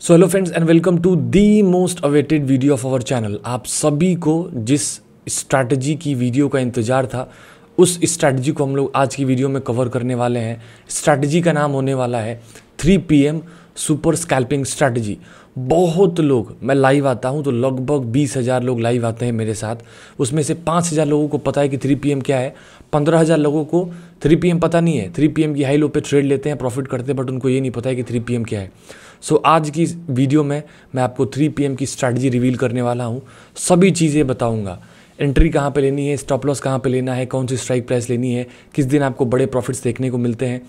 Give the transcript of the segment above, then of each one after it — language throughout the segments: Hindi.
So hello friends and welcome to the most awaited video of our channel आप सभी को जिस स्ट्रैटेजी की वीडियो का इंतज़ार था, उस स्ट्रैटेजी को हम लोग आज की वीडियो में कवर करने वाले हैं। स्ट्रैटेजी का नाम होने वाला है 3 पीएम सुपर स्कैल्पिंग स्ट्रैटेजी बहुत लोग, मैं लाइव आता हूँ तो लगभग बीस हज़ार लोग लाइव आते हैं मेरे साथ। उसमें से पाँच हज़ार लोगों को पता है कि थ्री पी एम क्या है। पंद्रह हज़ार लोगों को थ्री पी एम पता नहीं है। थ्री पी एम की हाई लो पे ट्रेड लेते हैं प्रॉफिट करते हैं बट उनको ये नहीं पता है कि थ्री पी एम क्या है। सो so, आज की वीडियो में मैं आपको थ्री पी की स्ट्रैटेजी रिवील करने वाला हूँ। सभी चीज़ें बताऊँगा। एंट्री कहाँ पे लेनी है? स्टॉप लॉस कहाँ पे लेना है? कौन सी स्ट्राइक प्राइस लेनी है? किस दिन आपको बड़े प्रॉफिट्स देखने को मिलते हैं?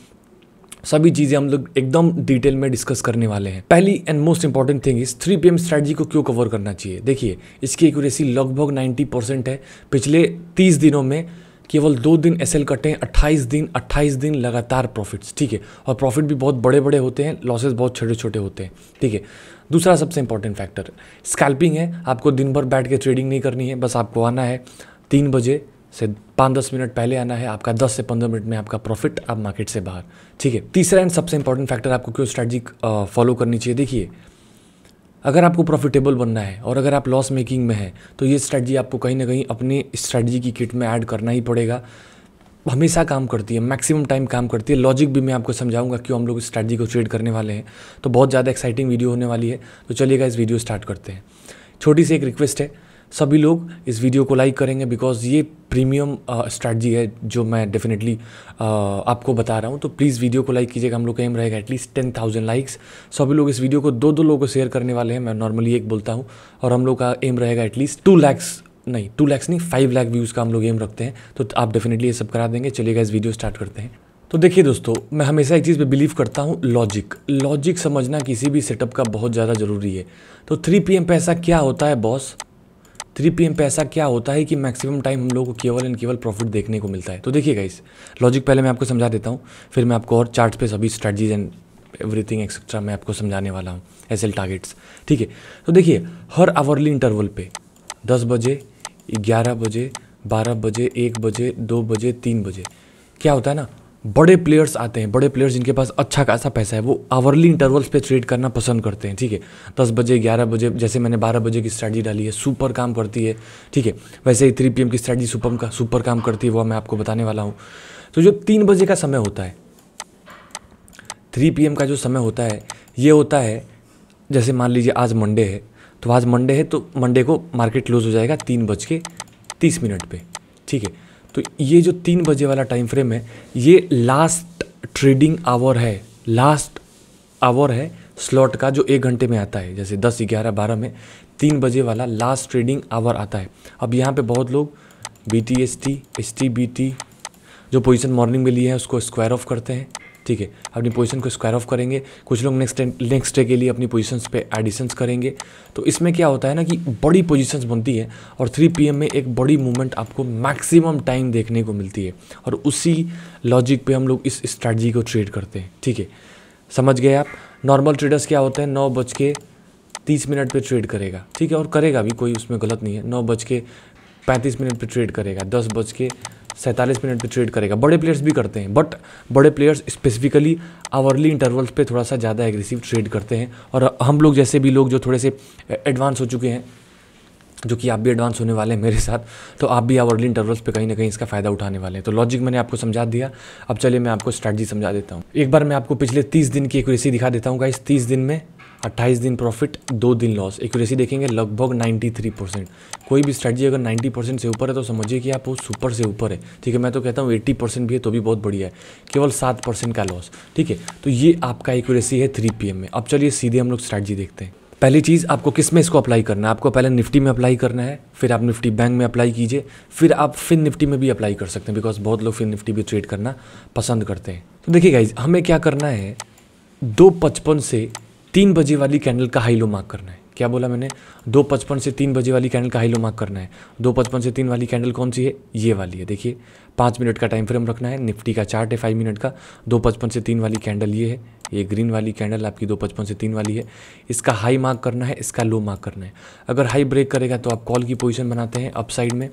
सभी चीज़ें हम लोग एकदम डिटेल में डिस्कस करने वाले हैं। पहली and most important thing is three P strategy को क्यों कवर करना चाहिए? देखिए इसकी एक्यूरेसी लगभग 90 परसेंट है। पिछले 30 दिनों में केवल दो दिन एस कटे हैं अट्ठाईस दिन अट्ठाईस दिन लगातार प्रॉफिट्स ठीक है? और प्रॉफिट भी बहुत बड़े बड़े होते हैं लॉसेस बहुत छोटे छोटे होते हैं, ठीक है? दूसरा सबसे इंपॉर्टेंट फैक्टर स्कैल्पिंग है, आपको दिन भर बैठ के ट्रेडिंग नहीं करनी है, बस आपको आना है, तीन बजे से पाँच दस मिनट पहले आना है, आपका दस से पंद्रह मिनट में आपका प्रॉफिट आप मार्केट से बाहर, ठीक है? तीसरा एंड सबसे इंपॉर्टेंट फैक्टर आपको क्यों स्ट्रैटेजी फॉलो करनी चाहिए, देखिए अगर आपको प्रॉफिटेबल बनना है और अगर आप लॉस मेकिंग में हैं तो ये स्ट्रैटी आपको कहीं ना कहीं अपनी स्ट्रैटी की किट में ऐड करना ही पड़ेगा। हमेशा काम करती है मैक्सिमम टाइम काम करती है। लॉजिक भी मैं आपको समझाऊँगा क्यों हम लोग स्ट्रैटी को ट्रेड करने वाले हैं। तो बहुत ज़्यादा एक्साइटिंग वीडियो होने वाली है। तो चलिएगा इस वीडियो स्टार्ट करते हैं। छोटी सी एक रिक्वेस्ट है। सभी लोग इस वीडियो को लाइक करेंगे बिकॉज़ ये प्रीमियम स्ट्रैटी है जो मैं डेफिनेटली uh, आपको बता रहा हूँ। तो प्लीज़ वीडियो को लाइक कीजिएगा। हम लोग का एम रहेगा एटलीस्ट टेन थाउज़ेंड लाइक्स सभी लोग इस वीडियो को दो दो लोगों को शेयर करने वाले हैं। मैं नॉर्मली एक बोलता हूँ। और हम लोग का एम रहेगा एटलीस्ट टू लैक्स नहीं टू लैक्स नहीं फाइव लैक व्यूज़ का हम लोग एम रखते हैं। तो आप डेफिनेटली ये सब करा देंगे। चलिएगा इस वीडियो स्टार्ट करते हैं। तो देखिए दोस्तों मैं हमेशा एक चीज़ पे बिलीव करता हूँ लॉजिक लॉजिक समझना किसी भी सेटअप का बहुत ज़्यादा ज़रूरी है। तो थ्री पी पे ऐसा क्या होता है बॉस थ्री पी पे ऐसा क्या होता है कि मैक्सिमम टाइम हम लोगों को केवल एंड केवल प्रॉफिट देखने को मिलता है? तो देखिएगा इस लॉजिक पहले मैं आपको समझा देता हूँ, फिर मैं आपको और चार्ट पे सभी स्ट्रेटजीज एंड एवरीथिंग एक्सेट्रा मैं आपको समझाने वाला हूँ एस एल टारगेट्स ठीक है? तो देखिए, हर आवरली इंटरवल पे दस बजे, ग्यारह बजे, बारह बजे, एक बजे, दो बजे, तीन बजे, क्या होता है ना? बड़े प्लेयर्स आते हैं, बड़े प्लेयर्स जिनके पास अच्छा खासा पैसा है, वो आवरली इंटरवल्स पे ट्रेड करना पसंद करते हैं, ठीक है? दस बजे, ग्यारह बजे, जैसे मैंने बारह बजे की स्ट्रैटी डाली है सुपर काम करती है, ठीक है? वैसे ही थ्री पी की स्ट्रैटी सुपर का सुपर काम करती है, वो मैं आपको बताने वाला हूँ। तो जो तीन बजे का समय होता है थ्री पी का जो समय होता है, ये होता है, जैसे मान लीजिए आज मंडे है तो आज मंडे है तो मंडे को मार्केट क्लोज हो जाएगा तीन बज के तीस मिनट पर ठीक है? तो ये जो तीन बजे वाला टाइम फ्रेम है, ये लास्ट ट्रेडिंग आवर है लास्ट आवर है स्लॉट का जो एक घंटे में आता है। जैसे दस, ग्यारह, बारह में तीन बजे वाला लास्ट ट्रेडिंग आवर आता है। अब यहाँ पे बहुत लोग B T S T S T B T जो पोजिशन मॉर्निंग में लिए हैं, उसको स्क्वायर ऑफ़ करते हैं। ठीक है, अपनी पोजीशन को स्क्वायर ऑफ़ करेंगे। कुछ लोग नेक्स्ट नेक्स्ट डे के लिए अपनी पोजीशंस पे एडिशंस करेंगे। तो इसमें क्या होता है ना कि बड़ी पोजीशंस बनती है और 3 पीएम में एक बड़ी मूवमेंट आपको मैक्सिमम टाइम देखने को मिलती है। और उसी लॉजिक पे हम लोग इस स्ट्रैटी को ट्रेड करते हैं, ठीक है? समझ गए आप? नॉर्मल ट्रेडर्स क्या होते हैं? नौ बज के तीस मिनट पे ट्रेड करेगा, ठीक है? और करेगा भी, कोई उसमें गलत नहीं है। नौ बज के पैंतीस मिनट पे ट्रेड करेगा, दस बज के सैंतालीस मिनट पे ट्रेड करेगा। बड़े प्लेयर्स भी करते हैं बट बड़े प्लेयर्स स्पेसिफिकली आवरली इंटरवल्स पे थोड़ा सा ज़्यादा एग्रेसिव ट्रेड करते हैं। और हम लोग जैसे भी लोग जो थोड़े से एडवांस हो चुके हैं, जो कि आप भी एडवांस होने वाले हैं मेरे साथ तो आप भी आवरली इंटरवल्स पे कहीं ना कहीं इसका फ़ायदा उठाने वाले हैं। तो लॉजिक मैंने आपको समझा दिया। अब चलिए मैं आपको स्ट्रैटी समझा देता हूँ। एक बार मैं आपको पिछले तीस दिन की एक्यूरेसी दिखा देता हूँ इस तीस दिन में अट्ठाईस दिन प्रॉफिट दो दिन लॉस एक्यूरेसी देखेंगे लगभग 93 परसेंट कोई भी स्ट्रेटजी अगर 90 परसेंट से ऊपर है तो समझिए कि आप वो सुपर से ऊपर है. ठीक है, मैं तो कहता हूँ 80 परसेंट भी है तो भी बहुत बढ़िया है. केवल सात परसेंट का लॉस ठीक है तो ये आपका एक्यूरेसी है थ्री पी में. अब चलिए सीधे हम लोग स्ट्रैटी देखते हैं. पहली चीज़, आपको किसमें इसको अप्लाई करना है? आपको पहले निफ्टी में अप्लाई करना है, फिर आप निफ्टी बैंक में अप्लाई कीजिए, फिर आप फिर निफ्टी में भी अप्लाई कर सकते हैं बिकॉज़ बहुत लोग फिर निफ्टी भी ट्रेड करना पसंद करते हैं. तो देखिए गाइज़ हमें क्या करना है? दो पचपन से तीन बजे वाली कैंडल का हाई लो मार्क करना है। क्या बोला मैंने? दो पचपन से तीन बजे वाली कैंडल का हाई लो मार्क करना है। दो पचपन से तीन वाली कैंडल कौन सी है? ये वाली है। देखिए, पाँच मिनट का टाइम फ्रेम रखना है, निफ्टी का चार्ट है फाइव मिनट का। दो पचपन से तीन वाली कैंडल ये है, ये ग्रीन वाली कैंडल आपकी दो पचपन से तीन वाली है। इसका हाई मार्क करना है, इसका लो मार्क करना है। अगर हाई ब्रेक करेगा तो आप कॉल की पोजिशन बनाते हैं अप साइड में।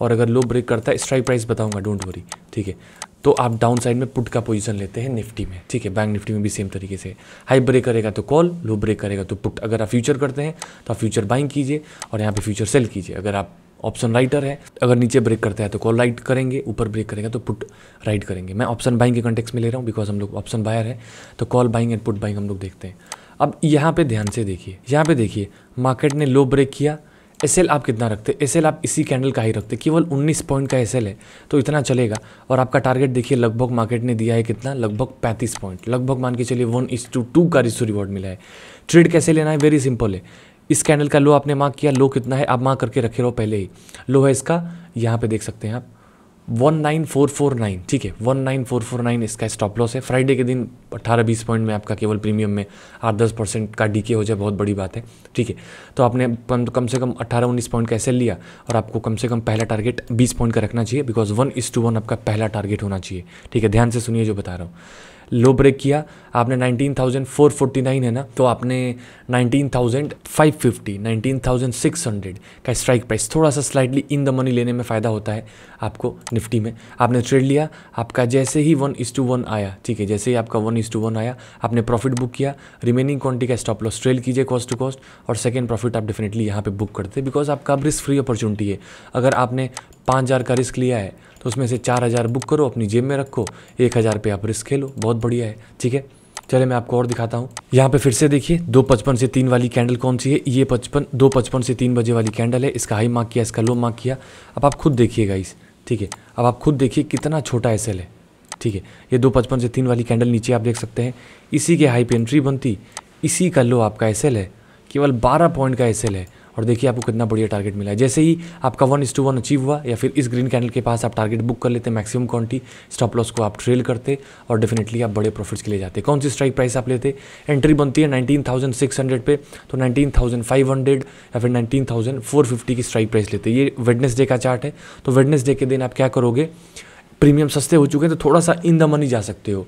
और अगर लो ब्रेक करता है स्ट्राइक प्राइस बताऊँगा डोंट वरी ठीक है। तो आप डाउन साइड में पुट का पोजीशन लेते हैं निफ्टी में। ठीक है बैंक निफ्टी में भी सेम तरीके से। हाई ब्रेक करेगा तो कॉल लो ब्रेक करेगा तो पुट अगर आप फ्यूचर करते हैं तो आप फ्यूचर बाइंग कीजिए और यहाँ पे फ्यूचर सेल कीजिए। अगर आप ऑप्शन राइटर है, अगर नीचे ब्रेक करता है तो कॉल राइट करेंगे, ऊपर ब्रेक करेगा तो पुट राइट करेंगे। मैं ऑप्शन बाइंग के कंटेक्स में ले रहा हूँ बिकॉज़ हम लोग ऑप्शन बायर है तो call buying and put buying हम लोग देखते हैं। अब यहाँ पे ध्यान से देखिए, यहाँ पे देखिए मार्केट ने लो ब्रेक किया एसएल आप कितना रखते एस आप इसी कैंडल का ही रखते केवल 19 पॉइंट का एसएल है तो इतना चलेगा। और आपका टारगेट देखिए, लगभग मार्केट ने दिया है कितना? लगभग 35 पॉइंट लगभग मान के चलिए वन इस टू टू का रिसो रिवॉर्ड मिला है। ट्रेड कैसे लेना है? वेरी सिंपल है। इस कैंडल का लो आपने मार्क किया। लो कितना है? आप मार्क करके रखे रहो पहले ही। लो है इसका, यहाँ पर देख सकते हैं आप। One nine four four nine, ठीक है, one nine four four nine इसका स्टॉप लॉस है। फ्राइडे के दिन अट्ठारह बीस पॉइंट में आपका केवल प्रीमियम में आठ दस परसेंट का डीके हो जाए, बहुत बड़ी बात है, ठीक है। तो आपने कम से कम अट्ठारह उन्नीस पॉइंट का एस लिया और आपको कम से कम पहला टारगेट बीस पॉइंट का रखना चाहिए because one is to one आपका पहला टारगेट होना चाहिए, ठीक है। ध्यान से सुनिए जो बता रहा हूँ। लो ब्रेक किया। आपने 19,449 है ना? तो आपने 19,550 19,600 का स्ट्राइक प्राइस थोड़ा सा स्लाइटली इन द मनी लेने में फ़ायदा होता है आपको निफ्टी में। आपने ट्रेड लिया आपका जैसे ही वन इस टू वन आया ठीक है जैसे ही आपका वन इस टू वन आया आपने प्रॉफिट बुक किया रिमेनिंग क्वांटिटी का स्टॉप लॉस ट्रेल कीजिए कॉस्ट टू कॉस्ट और सेकेंड प्रॉफिट आप डेफिनेटली यहाँ पर बुक करते बिकॉज़ आपका अब रिस्क फ्री अपॉर्चुनिटी है। अगर आपने पाँच हज़ार का रिस्क लिया है तो उसमें से चार हज़ार बुक करो, अपनी जेब में रखो, एक हज़ार पे आप रिस्क खेलो, बहुत बढ़िया है, ठीक है? चले मैं आपको और दिखाता हूँ। यहाँ पे फिर से देखिए, दो पचपन से तीन वाली कैंडल कौन सी है? ये पचपन, दो पचपन से तीन बजे वाली कैंडल है, इसका हाई मार्क किया, इसका लो मार्क किया। अब आप खुद देखिएगा इस ठीक है? अब आप खुद देखिए कितना छोटा एसएल है, ठीक है? ये दो पचपन से तीन वाली कैंडल नीचे आप देख सकते हैं, इसी के हाई पे एंट्री बनती, इसी का लो आपका एसएल है, केवल बारह पॉइंट का एसएल है। और देखिए आपको कितना बढ़िया टारगेट मिला है। जैसे ही आपका one is to one achieve हुआ या फिर इस ग्रीन कैंडल के पास आप टारगेट बुक कर लेते मैक्सिमम क्वांटिटी स्टॉप लॉस को आप ट्रेल करते और डेफिनेटली आप बड़े प्रॉफिट्स के लिए जाते। कौन सी स्ट्राइक प्राइस आप लेते? एंट्री बनती है नाइनटीन थाउज़ेंड सिक्स पे तो नाइनटीन थाउज़ेंड फाइव हंड्रेड या फिर नाइनटीन थाउज़ेंड फोर फिफ्टी की स्ट्राइक प्राइस लेते। ये वेडनेसडे का चार्ट है तो वेडनेसडे के दिन आप क्या करोगे? प्रीमियम सस्ते हो चुके हैं तो थोड़ा सा इन द मनी जा सकते हो।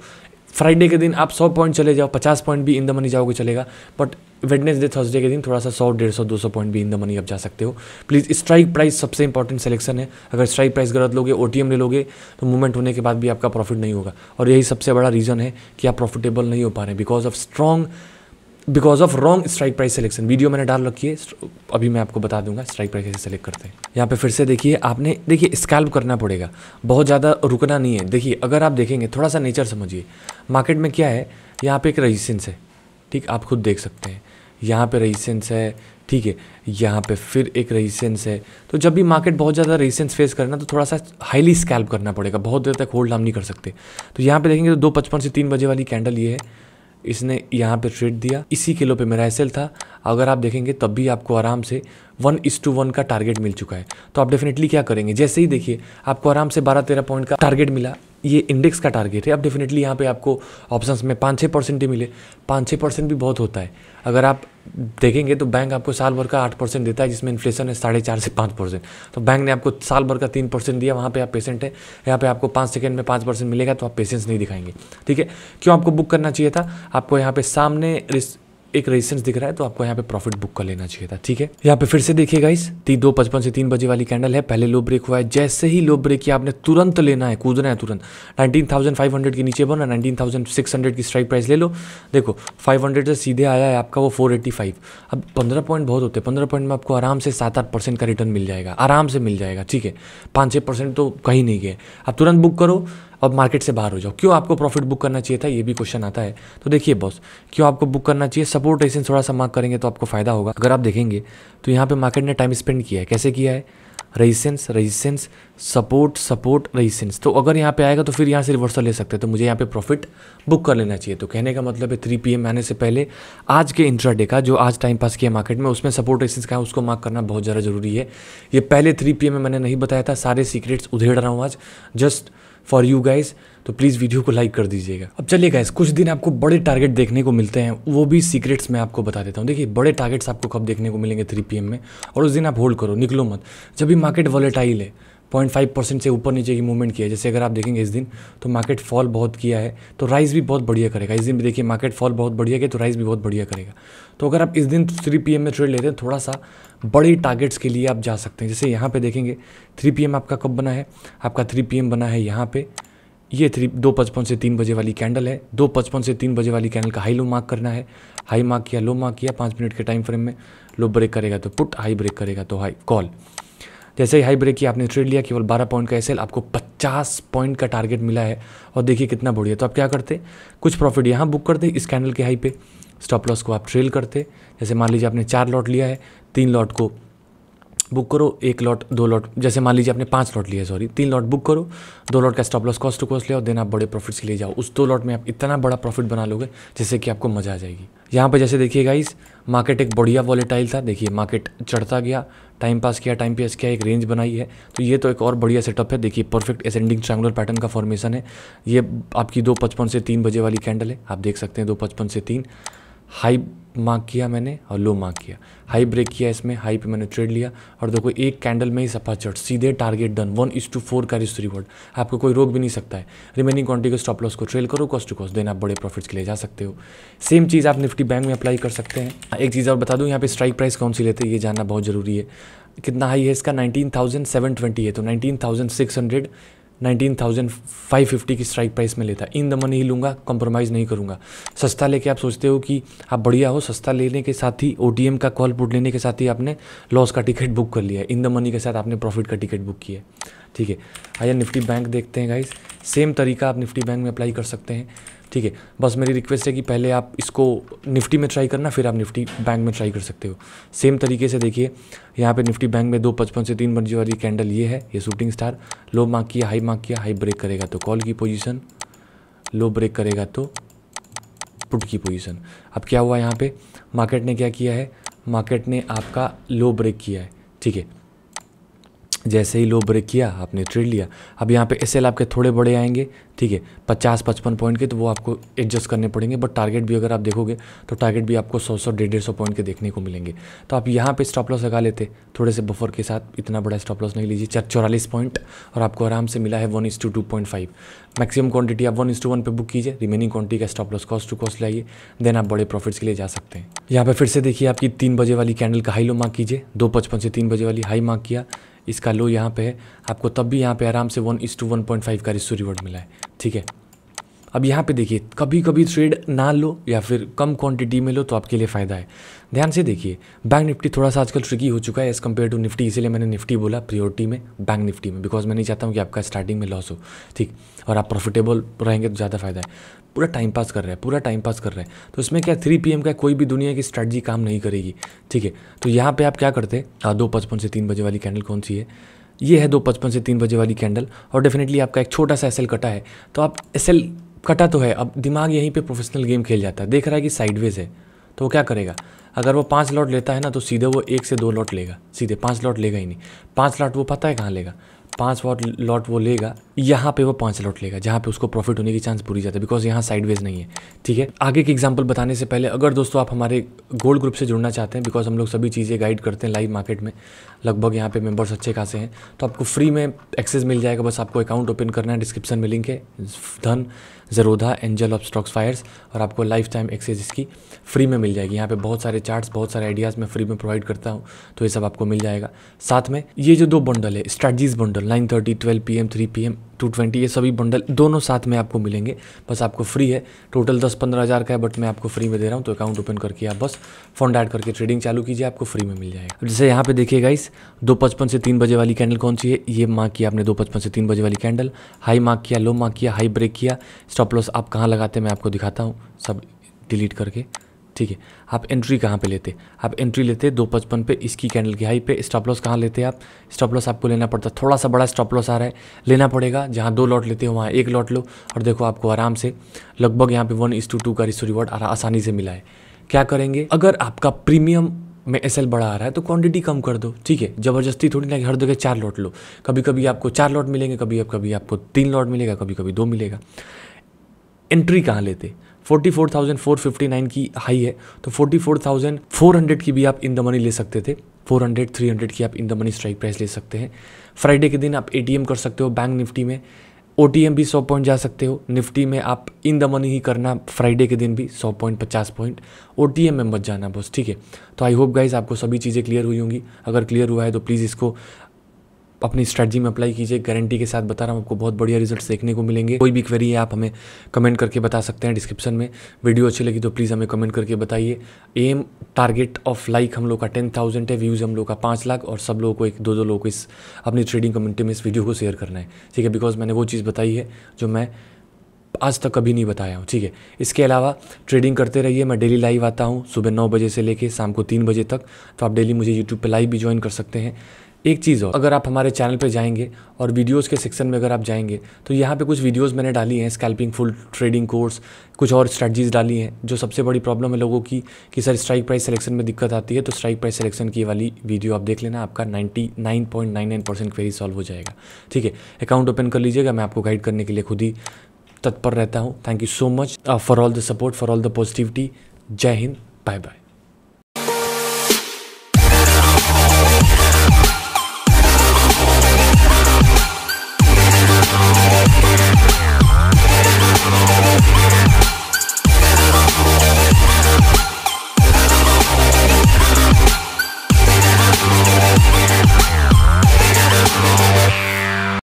फ्राइडे के दिन आप सौ पॉइंट चले जाओ, पचास पॉइंट भी इन द मनी जाओगे चलेगा बट वेडनेसडे थर्सडे के दिन थोड़ा सा सौ डेढ़ सौ, दो सौ पॉइंट भी इन द मनी आप जा सकते हो। प्लीज़ स्ट्राइक प्राइस सबसे इंपॉर्टेंट सिलेक्शन है। अगर स्ट्राइक प्राइस गलत लोगे ओटीएम ले लोगे तो मूवमेंट होने के बाद भी आपका प्रॉफिट नहीं होगा। और यही सबसे बड़ा रीज़न है कि आप प्रॉफिटेबल नहीं हो पा रहे because of strong because of wrong strike price selection video मैंने डाल रखी है, अभी मैं आपको बता दूँगा स्ट्राइक प्राइस कैसे सेलेक्ट करते हैं। यहाँ पे फिर से देखिए, आपने, देखिए स्कैल्प करना पड़ेगा। बहुत ज़्यादा रुकना नहीं है। देखिए, अगर आप देखेंगे, थोड़ा सा नेचर समझिए। मार्केट में क्या है, यहाँ पे एक रजिस्टेंस है। ठीक, आप खुद देख सकते हैं। यहाँ पे रजिस्टेंस है, ठीक है। यहाँ पे फिर एक रजिस्टेंस है। तो जब भी मार्केट बहुत ज़्यादा रजिस्टेंस फेस करना तो थोड़ा सा हाईली स्कैल्प करना पड़ेगा। बहुत देर तक होल्ड हम नहीं कर सकते। तो यहाँ पे देखेंगे तो दो पचपन से तीन बजे वाली कैंडल ये है। इसने यहाँ पे ट्रेड दिया। इसी किलो पे मेरा एसएल था। अगर आप देखेंगे, तब भी आपको आराम से वन इस टू वन का टारगेट मिल चुका है। तो आप डेफिनेटली क्या करेंगे? जैसे ही देखिए, आपको आराम से बारह तेरह पॉइंट का टारगेट मिला। ये इंडेक्स का टारगेट है। अब डेफिनेटली यहाँ पे आपको ऑप्शंस में पाँच छः परसेंट ही मिले। पाँच छः परसेंट भी बहुत होता है। अगर आप देखेंगे तो बैंक आपको साल भर का आठ परसेंट देता है, जिसमें इन्फ्लेशन है साढ़े चार से पाँच परसेंट। तो बैंक ने आपको साल भर का तीन परसेंट दिया, वहाँ पे आप पेशेंट है। यहाँ पे आपको पाँच सेकंड में पाँच परसेंट मिलेगा तो आप पेशेंस नहीं दिखाएँगे। ठीक है? क्यों आपको बुक करना चाहिए था? आपको यहाँ पे सामने एक रेजिस्टेंस दिख रहा है तो आपको यहाँ पे प्रॉफिट बुक कर लेना चाहिए था ठीक है? यहाँ पे फिर से देखिएगा इस तीन दो पचपन से तीन बजे वाली कैंडल है पहले लो ब्रेक हुआ है जैसे ही लो ब्रेक किया आपने तुरंत लेना है कूदना है तुरंत। 19,500 के नीचे बना 19,600 की स्ट्राइक प्राइस ले लो। देखो 500 से सीधे आया है आपका वो 485 अब 15 पॉइंट बहुत होते हैं 15 पॉइंट में आपको आराम से सात आठ परसेंट का रिटर्न मिल जाएगा आराम से मिल जाएगा ठीक है? पाँच छः परसेंट तो कहीं नहीं गए। आप तुरंत बुक करो अब मार्केट से बाहर हो जाओ। क्यों आपको प्रॉफिट बुक करना चाहिए था? ये भी क्वेश्चन आता है। तो देखिए बॉस क्यों आपको बुक करना चाहिए? सपोर्ट रेसन थोड़ा सा मार्क करेंगे तो आपको फ़ायदा होगा। अगर आप देखेंगे तो यहाँ पर मार्केट ने टाइम स्पेंड किया है। कैसे किया है? Resistance resistance support support resistance तो अगर यहाँ पे आएगा तो फिर यहाँ से रिवर्सल ले सकते हैं। तो मुझे यहाँ पे प्रॉफिट बुक कर लेना चाहिए। तो कहने का मतलब है थ्री पी एम आने से पहले आज के इंट्राडे का, जो आज टाइम पास किया मार्केट में, उसमें सपोर्ट रेजिस्टेंस का है उसको मार्क करना बहुत ज़्यादा ज़रूरी है। ये पहले थ्री पी एम में मैंने नहीं बताया था। सारे सीक्रेट्स उधेड़ रहा हूँ आज। जस्ट फॉर यू गाइज़ तो प्लीज़ वीडियो को लाइक कर दीजिएगा। अब चलिए गाइज़ कुछ दिन आपको बड़े टारगेट देखने को मिलते हैं, वो भी सीक्रेट्स मैं आपको बता देता हूँ। देखिए, बड़े टारगेट्स आपको कब देखने को मिलेंगे थ्री पी में, और उस दिन आप होल्ड करो, निकलो मत। जब भी मार्केट वॉलेटाइल है पॉइंट फाइव परसेंट से ऊपर नीचे की मूवमेंट किया है। जैसे अगर आप देखेंगे इस दिन तो मार्केट फॉल बहुत किया है। तो राइस भी बहुत बढ़िया करेगा। इस दिन भी देखिए मार्केट फॉल बहुत बढ़िया किया तो राइस भी बहुत बढ़िया करेगा। तो अगर आप इस दिन थ्री पी में ट्रेड लेते हैं थोड़ा सा बड़ी टारगेट्स के लिए आप जा सकते हैं। जैसे यहाँ पर देखेंगे थ्री पी आपका कब बना है? आपका थ्री पी बना है यहाँ पर ये थ्री दो पचपन से तीन बजे वाली कैंडल है। दो पचपन से तीन बजे वाली कैंडल का हाई लो मार्क करना है। हाई मार्क किया लो मार्क किया पाँच मिनट के टाइम फ्रेम में लो ब्रेक करेगा तो पुट हाई ब्रेक करेगा तो हाई कॉल जैसे ही हाई ब्रेक किया, आपने ट्रेड लिया, केवल 12 पॉइंट का एसएल आपको 50 पॉइंट का टारगेट मिला है। और देखिए कितना बढ़िया। तो आप क्या करते? कुछ प्रॉफिट यहाँ बुक करते इस कैंडल के हाई पे। स्टॉप लॉस को आप ट्रेल करते। जैसे मान लीजिए आपने चार लॉट लिया है, तीन लॉट को बुक करो, एक लॉट, दो लॉट, जैसे मान लीजिए आपने पाँच लॉट लिया सॉरी तीन लॉट बुक करो, दो लॉट का stop loss cost to cost ले और देन आप बड़े प्रॉफिट्स के लिए जाओ। उस दो लॉट में आप इतना बड़ा प्रॉफिट बना लोगे, जिससे कि आपको मज़ा आ जाएगी। यहाँ पर जैसे देखिए गाइस मार्केट एक बढ़िया वॉलेटाइल था, देखिए मार्केट चढ़ता गया टाइम पास किया टाइम पास किया, एक रेंज बनाई है। तो ये तो एक और बढ़िया सेटअप है, देखिए परफेक्ट एसेंडिंग ट्रैंगुलर पैटर्न का फॉर्मेशन है। ये आपकी दो पचपन से तीन बजे वाली कैंडल है, आप देख सकते हैं दो पचपन से तीन। हाई मार्क किया मैंने और लो मार्क किया। हाई ब्रेक किया इसमें, हाई पे मैंने ट्रेड लिया और देखो एक कैंडल में ही सफ़ा चढ़, सीधे target done one is to four का रिस्ट रिवॉर्ड आपको कोई रोक भी नहीं सकता है। रिमेनिंग क्वांटिटी को स्टॉप लॉस को ट्रेल करो कॉस्ट टू कॉस्ट देन आप बड़े प्रॉफिट्स के लिए जा सकते हो। सेम चीज़ आप निफ्टी बैंक में अप्लाई कर सकते हैं। एक चीज़ और बता दूँ, यहाँ पे स्ट्राइक प्राइस कौन सी लेते हैं, ये जानना बहुत ज़रूरी है। कितना हाई है इसका? नाइनटीन थाउज़ेंड सेवन ट्वेंटी है तो nineteen thousand six hundred nineteen thousand five fifty की स्ट्राइक प्राइस में लेता। इन द मनी ही लूँगा कॉम्प्रोमाइज़ नहीं करूँगा। सस्ता लेके आप सोचते हो कि आप बढ़िया हो, सस्ता लेने के साथ ही ओ का कॉल पुट लेने के साथ ही आपने लॉस का टिकट बुक कर लिया है। इन द मनी के साथ आपने प्रॉफिट का टिकट बुक किया है। ठीक है। आइए निफ्टी बैंक देखते हैं गाइज़ सेम तरीका आप निफ्टी बैंक में अप्लाई कर सकते हैं। ठीक है। बस मेरी रिक्वेस्ट है कि पहले आप इसको निफ्टी में ट्राई करना, फिर आप निफ्टी बैंक में ट्राई कर सकते हो। सेम तरीके से देखिए, यहाँ पे निफ्टी बैंक में दो पचपन से तीन बजे वाली कैंडल ये है, ये शूटिंग स्टार लो मार्क किया हाई मार्क किया हाई ब्रेक करेगा तो कॉल की पोजीशन लो ब्रेक करेगा तो पुट की पोजीशन अब क्या हुआ यहाँ पे? मार्केट ने क्या किया है? मार्केट ने आपका लो ब्रेक किया है, ठीक है। जैसे ही लो ब्रेक किया, आपने ट्रेड लिया। अब यहाँ पे SL आपके थोड़े बड़े आएँगे, ठीक है? पचास, पचपन पॉइंट के तो वो आपको एडजस्ट करने पड़ेंगे। बट टारगेट भी अगर आप देखोगे तो टारगेट भी आपको सौ सौ, डेढ़ डेढ़ सौ पॉइंट के देखने को मिलेंगे। तो आप यहाँ पे स्टॉप लॉस लगा लेते, थोड़े से बफर के साथ, इतना बड़ा स्टॉप लॉस नहीं लीजिए। चौरालीस पॉइंट, और आपको आराम से मिला है one is to two point five maximum quantity आप वन इस टू वन पर बुक कीजिए रिमेनिंग क्वांटिटी का stop loss cost to cost लाइए देन आप बड़े प्रॉफिट्स के लिए जा सकते हैं। यहाँ पर फिर से देखिए, आपकी तीन बजे वाली कैंडल का हाई लो मार्क कीजिए। दो पचपन से तीन बजे वाली हाई मार्क किया। इसका लो यहाँ पे है। आपको तब भी यहाँ पे आराम से one is to one point five का रिस्टो रिवॉर्ड मिला है। ठीक है? अब यहाँ पे देखिए कभी कभी ट्रेड ना लो या फिर कम क्वांटिटी में लो तो आपके लिए फ़ायदा है। ध्यान से देखिए बैंक निफ्टी थोड़ा सा आजकल ट्रिकी हो चुका है एज़ कंपेयर टू निफ्टी इसीलिए मैंने निफ्टी बोला प्रियोरिटी में बैंक निफ्टी में बिकॉज़ मैं नहीं चाहता हूँ कि आपका स्टार्टिंग में लॉस हो, ठीक? और आप प्रॉफिटेबल रहेंगे तो ज़्यादा फ़ायदा है। पूरा टाइम पास कर रहा है, पूरा टाइम पास कर रहा है। तो इसमें क्या थ्री पी का कोई भी दुनिया की स्ट्रैटी काम नहीं करेगी, ठीक है? तो यहाँ पे आप क्या करते हैं, दो पचपन से तीन बजे वाली कैंडल कौन सी है? ये है दो पचपन से तीन बजे वाली कैंडल और डेफिनेटली आपका एक छोटा सा एसएल कटा है। तो आप एसएल कटा तो है, अब दिमाग यहीं पे प्रोफेशनल गेम खेल जाता है। देख रहा है कि साइडवेज है तो वो क्या करेगा? अगर वो पाँच लॉट लेता है ना तो सीधे वो एक से दो लॉट लेगा। सीधे पाँच लॉट लेगा ही नहीं। पाँच लॉट वो पता है कहाँ लेगा? पाँच वॉट लॉट वो लेगा, यहाँ पे वो पाँच लॉट लेगा, जहाँ पे उसको प्रॉफिट होने की चांस पूरी जाता है बिकॉज़ यहाँ साइडवेज नहीं है। ठीक है? आगे की एग्जांपल बताने से पहले, अगर दोस्तों आप हमारे गोल्ड ग्रुप से जुड़ना चाहते हैं बिकॉज़ हम लोग सभी चीज़ें गाइड करते हैं लाइव मार्केट में, लगभग यहाँ पे मेंबर्स अच्छे खासे हैं तो आपको फ्री में एक्सेस मिल जाएगा। बस आपको अकाउंट ओपन करना है डिस्क्रिप्शन में लिंक है। धन जरोधा एंजल ऑफ़ स्टॉक्स फायर्स और आपको लाइफ टाइम एक्सेस इसकी फ्री में मिल जाएगी। यहाँ पे बहुत सारे चार्ट्स बहुत सारे आइडियाज़ मैं फ्री में प्रोवाइड करता हूँ तो ये सब आपको मिल जाएगा। साथ में ये जो दो बंडल है strategies bundle nine thirty twelve P M three P M two twenty, ये सभी बंडल दोनों साथ में आपको मिलेंगे। बस आपको फ्री है। टोटल दस पंद्रह हज़ार का है बट मैं आपको फ्री में दे रहा हूँ तो अकाउंट ओपन करके आप बस फंड ऐड करके ट्रेडिंग चालू कीजिए, आपको फ्री में मिल जाएगा। जैसे यहाँ पे देखिएगा इस दो पचपन से तीन बजे वाली कैंडल कौन सी है? ये मार्क किया आपने, दो पचपन से तीन बजे वाली कैंडल हाई मार्क किया लो मार्क किया हाई ब्रेक किया। स्टॉप लॉस आप कहाँ लगाते हैं, मैं आपको दिखाता हूँ। सब डिलीट करके। ठीक है। आप एंट्री कहाँ पे लेते? आप एंट्री लेते दो पचपन पे इसकी कैंडल की हाई पे। स्टॉप लॉस कहाँ लेते आप? स्टॉप लॉस आपको लेना पड़ता। थोड़ा सा बड़ा स्टॉप लॉस आ रहा है। लेना पड़ेगा। जहाँ दो लॉट लेते हो, वहाँ एक लॉट लो। और देखो आपको आराम से लगभग यहाँ पे वन इस टू टू का रिस्टो रिवॉर्ड आसानी से मिला है। क्या करेंगे? अगर आपका प्रीमियम में एस एल बढ़ा आ रहा है तो क्वांटिटी कम कर दो। ठीक है? ज़बरदस्ती थोड़ी ना कि हर जगह चार लॉट लो। कभी कभी आपको चार लॉट मिलेंगे कभी कभी आपको तीन लॉट मिलेगा कभी कभी दो मिलेगा। एंट्री कहाँ लेते? Forty four thousand four fifty nine की हाई है तो forty four thousand four hundred की भी आप इन द मनी ले सकते थे, फोर हंड्रेड, थ्री हंड्रेड की आप in the money strike price ले सकते हैं। फ्राइडे के दिन आप एटीएम कर सकते हो बैंक निफ्टी में ओटीएम भी सौ पॉइंट जा सकते हो, निफ्टी में आप इन द मनी ही करना फ्राइडे के दिन भी सौ पॉइंट, पचास पॉइंट ओटीएम में मत जाना बस, ठीक है। तो आई होप गाइज़ आपको सभी चीज़ें क्लियर हुई होंगी, अगर क्लियर हुआ है तो प्लीज़ इसको अपनी स्ट्रेटजी में अप्लाई कीजिए गारंटी के साथ बता रहा हूँ, आपको बहुत बढ़िया रिजल्ट्स देखने को मिलेंगे। कोई भी क्वेरी है, आप हमें कमेंट करके बता सकते हैं डिस्क्रिप्शन में। वीडियो अच्छी लगी तो प्लीज़ हमें कमेंट करके बताइए। एम टारगेट ऑफ़ लाइक हम लोग का टेन थाउज़ेंड है व्यूज़ हम लोग का पाँच लाख और सब लोगों को एक, दो दो लोगों को इस, अपनी ट्रेडिंग कम्युनिटी में इस वीडियो को शेयर करना है। ठीक है बिकॉज़ मैंने वो चीज़ बताई है, जो मैं आज तक कभी नहीं बताया हूँ। ठीक है, इसके अलावा ट्रेडिंग करते रहिए। मैं डेली लाइव आता हूँ सुबह नौ बजे से लेके शाम को तीन बजे तक। तो आप डेली मुझे यूट्यूब पे लाइव भी ज्वाइन कर सकते हैं। एक चीज़ और, अगर आप हमारे चैनल पे जाएँगे और वीडियोस के सेक्शन में अगर आप जाएँगे तो यहाँ पे कुछ वीडियोस मैंने डाली हैं स्कैल्पिंग फुल ट्रेडिंग कोर्स कुछ और स्ट्रैटजीज डाली हैं, जो सबसे बड़ी प्रॉब्लम है लोगों की कि सर स्ट्राइक प्राइस सिलेक्शन में दिक्कत आती है तो स्ट्राइक प्राइस सिलेक्शन की वाली वीडियो आप देख लेना, आपका ninety nine point nine nine percent query solve हो जाएगा। ठीक है अकाउंट ओपन कर लीजिएगा, मैं आपको गाइड करने के लिए खुद ही तत्पर रहता हूँ। Thank you so much for all the support for all the positivity जय हिंद बाय बाय